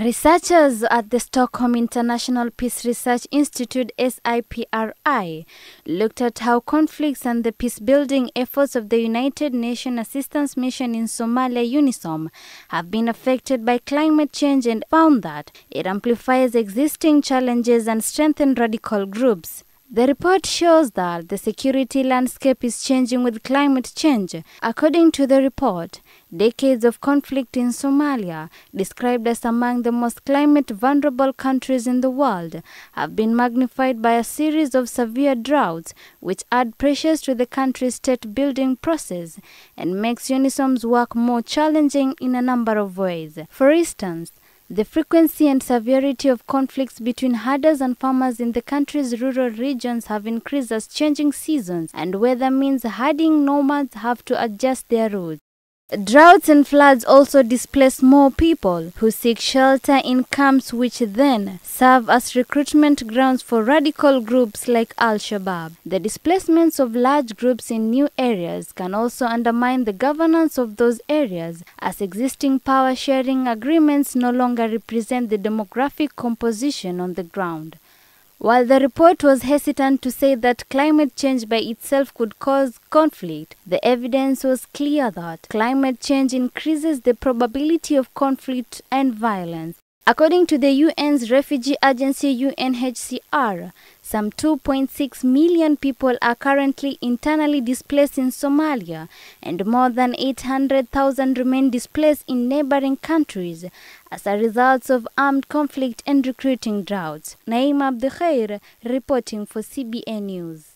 Researchers at the Stockholm International Peace Research Institute SIPRI looked at how conflicts and the peace-building efforts of the United Nations Assistance Mission in Somalia UNISOM have been affected by climate change and found that it amplifies existing challenges and strengthens radical groups. The report shows that the security landscape is changing with climate change. According to the report, decades of conflict in Somalia, described as among the most climate vulnerable countries in the world, have been magnified by a series of severe droughts which add pressures to the country's state building process and makes UNSOM's work more challenging in a number of ways. For instance, the frequency and severity of conflicts between herders and farmers in the country's rural regions have increased as changing seasons and weather means herding nomads have to adjust their routes. Droughts and floods also displace more people who seek shelter in camps which then serve as recruitment grounds for radical groups like Al-Shabaab. The displacements of large groups in new areas can also undermine the governance of those areas as existing power sharing agreements no longer represent the demographic composition on the ground. While the report was hesitant to say that climate change by itself could cause conflict, the evidence was clear that climate change increases the probability of conflict and violence. According to the UN's refugee agency UNHCR, some 2.6 million people are currently internally displaced in Somalia and more than 800,000 remain displaced in neighboring countries as a result of armed conflict and recruiting droughts. Naima Abdekhair reporting for CBN News.